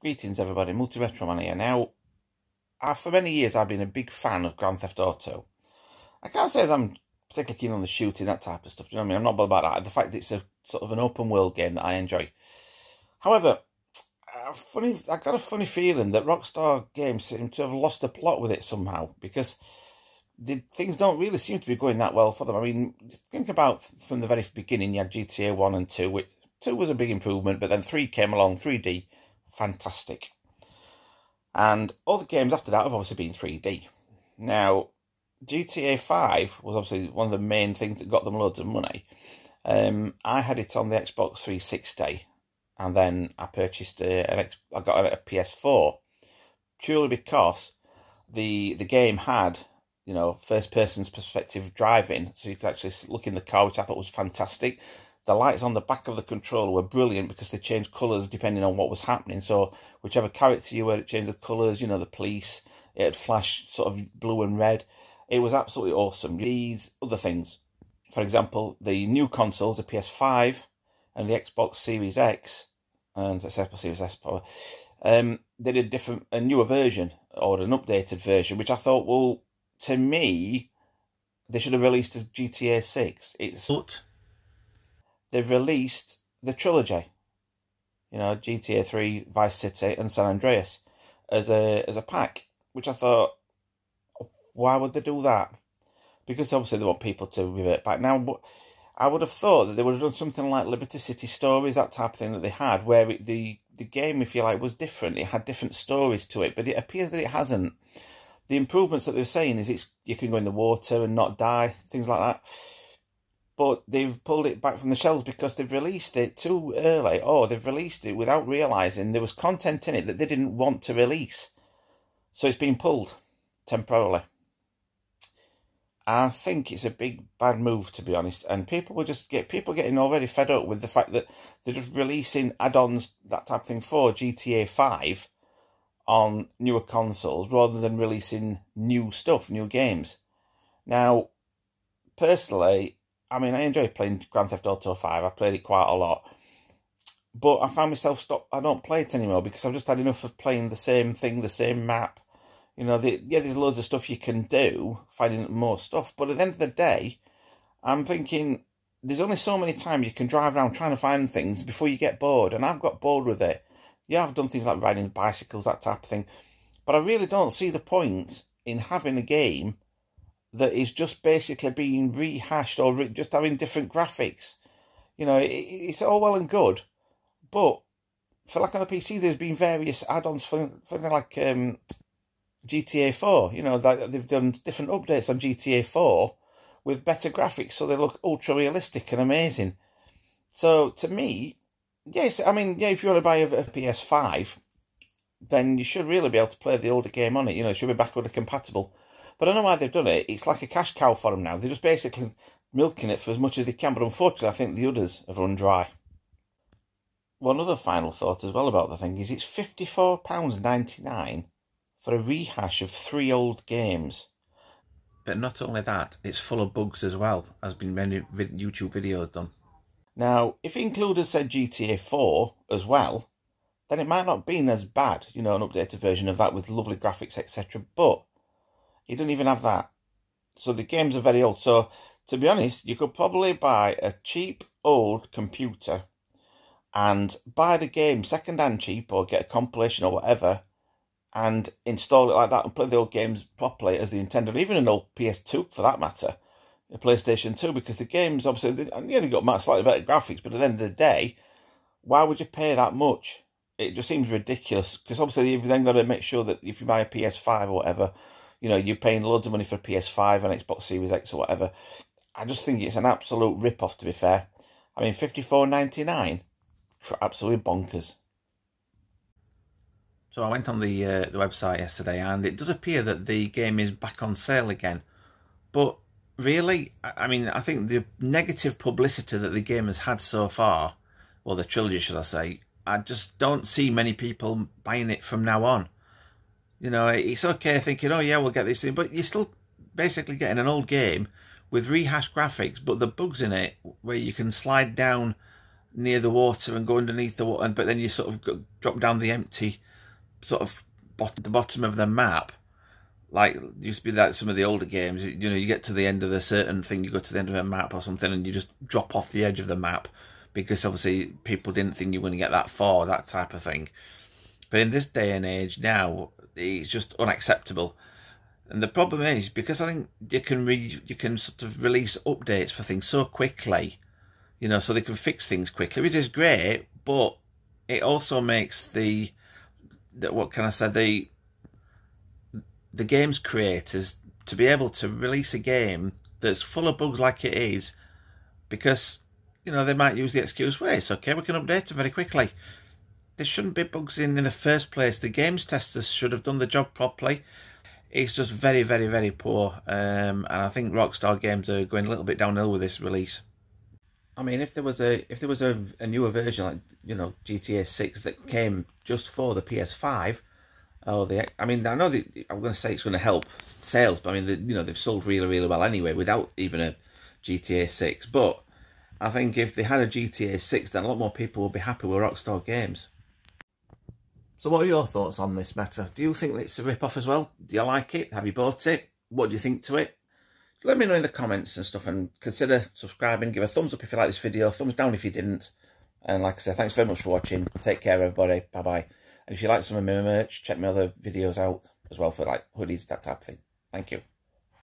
Greetings everybody, Multi Retro Man here. Now, uh, for many years I've been a big fan of Grand Theft Auto. I can't say I'm particularly keen on the shooting, that type of stuff, Do you know what I mean? I'm not bothered about that. The fact that it's a sort of an open world game that I enjoy. However, uh, funny, I got a funny feeling that Rockstar Games seem to have lost the plot with it somehow because the, things don't really seem to be going that well for them. I mean, think about from the very beginning, you had GTA 1 and 2, which 2 was a big improvement, but then 3 came along, 3D, fantastic. And all the games after that have obviously been 3D. Now, GTA 5 was obviously one of the main things that got them loads of money. Um, I had it on the Xbox 360, and then I purchased a, an I got a PS4 purely because the the game had you know first person's perspective driving, so you could actually look in the car, which I thought was fantastic. The lights on the back of the controller were brilliant because they changed colours depending on what was happening. So whichever character you were, it changed the colours. You know, the police, it had flash sort of blue and red. It was absolutely awesome. These other things, for example, the new consoles, the PS5 and the Xbox Series X and the Xbox Series S, probably, um, they did a different, a newer version or an updated version, which I thought, well, to me, they should have released a GTA 6. It's but they've released the trilogy. You know, GTA 3, Vice City, and San Andreas as a as a pack, which I thought, why would they do that? Because obviously they want people to revert back. Now, but I would have thought that they would have done something like Liberty City Stories, that type of thing that they had, where it, the the game, if you like, was different. It had different stories to it, but it appears that it hasn't. The improvements that they're saying is it's you can go in the water and not die, things like that but they've pulled it back from the shelves because they've released it too early or they've released it without realizing there was content in it that they didn't want to release. So it's been pulled temporarily. I think it's a big bad move to be honest, and people will just get people getting already fed up with the fact that they're just releasing add-ons that type of thing for GTA Five on newer consoles rather than releasing new stuff, new games. Now, personally, I mean, I enjoy playing Grand Theft Auto 5. I played it quite a lot. But I found myself stop. I don't play it anymore because I've just had enough of playing the same thing, the same map. You know, the, yeah, there's loads of stuff you can do, finding more stuff. But at the end of the day, I'm thinking there's only so many times you can drive around trying to find things before you get bored. And I've got bored with it. Yeah, I've done things like riding bicycles, that type of thing. But I really don't see the point in having a game that is just basically being rehashed or re just having different graphics. You know, it, it's all well and good, but for like on the PC, there's been various add-ons for, for like um, GTA 4. You know, like they've done different updates on GTA 4 with better graphics, so they look ultra realistic and amazing. So to me, yes, I mean, yeah, if you want to buy a, a PS5, then you should really be able to play the older game on it. You know, it should be backward compatible. But I don't know why they've done it. It's like a cash cow for them now. They're just basically milking it for as much as they can. But unfortunately, I think the others have run dry. One other final thought as well about the thing is it's £54.99 for a rehash of three old games. But not only that, it's full of bugs as well, as been many YouTube videos done. Now, if it included said GTA 4 as well, then it might not have been as bad, you know, an updated version of that with lovely graphics, etc. But he didn't even have that. So the games are very old. So to be honest, you could probably buy a cheap old computer and buy the game second-hand cheap or get a compilation or whatever and install it like that and play the old games properly as they intended, even an old PS2 for that matter, a PlayStation 2, because the games obviously, they, yeah, they got slightly better graphics, but at the end of the day, why would you pay that much? It just seems ridiculous, because obviously you've then got to make sure that if you buy a PS5 or whatever, you know, you're paying loads of money for PS5 and Xbox Series X or whatever. I just think it's an absolute rip-off, to be fair. I mean, fifty four ninety nine, absolutely bonkers. So I went on the uh, the website yesterday, and it does appear that the game is back on sale again. But really, I mean, I think the negative publicity that the game has had so far, or the trilogy, should I say, I just don't see many people buying it from now on. You know, it's okay thinking, oh yeah, we'll get this thing, but you're still basically getting an old game with rehashed graphics, but the bugs in it where you can slide down near the water and go underneath the water, but then you sort of drop down the empty sort of bottom, the bottom of the map. Like used to be that some of the older games, you know, you get to the end of a certain thing, you go to the end of a map or something, and you just drop off the edge of the map because obviously people didn't think you were going to get that far, that type of thing. But in this day and age now, it's just unacceptable. And the problem is because I think you can re, you can sort of release updates for things so quickly, you know, so they can fix things quickly, which is great. But it also makes the, the what can I say the the game's creators to be able to release a game that's full of bugs like it is, because you know they might use the excuse, "Well, it's okay, we can update them very quickly." There shouldn't be bugs in in the first place. The games testers should have done the job properly it's just very, very, very poor. Um, and I think Rockstar Games are going a little bit downhill with this release. I mean, if there was a if there was a, a newer version like you know GTA Six that came just for the PS5, or the I mean, I know that I'm going to say it's going to help sales, but I mean, the, you know, they've sold really, really well anyway without even a GTA Six. But I think if they had a GTA Six, then a lot more people would be happy with Rockstar Games. So what are your thoughts on this matter? Do you think it's a rip-off as well? Do you like it? Have you bought it? What do you think to it? Let me know in the comments and stuff and consider subscribing. Give a thumbs up if you like this video, thumbs down if you didn't. And like I said, thanks very much for watching. Take care everybody. Bye-bye. And if you like some of my merch, check my other videos out as well for like hoodies, that type of thing. Thank you.